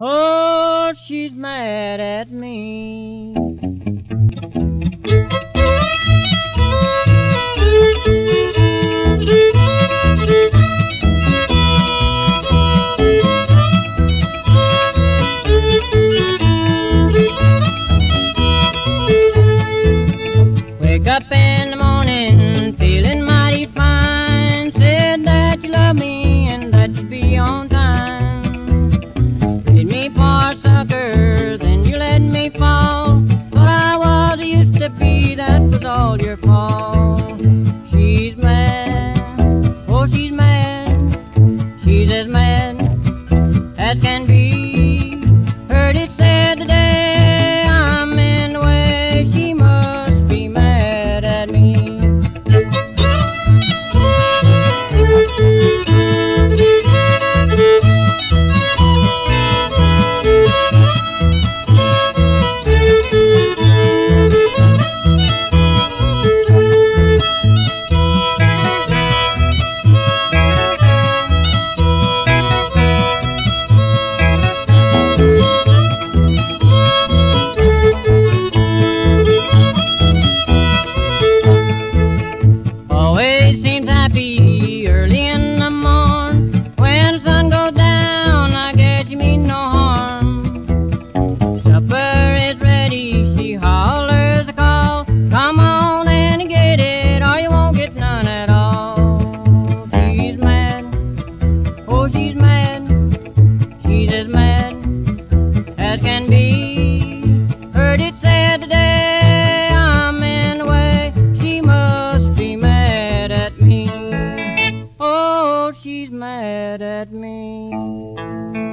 Oh, she's mad at me. Wake up me for a sucker, then you let me fall. But I was used to be, that was all your fault. she's mad at me.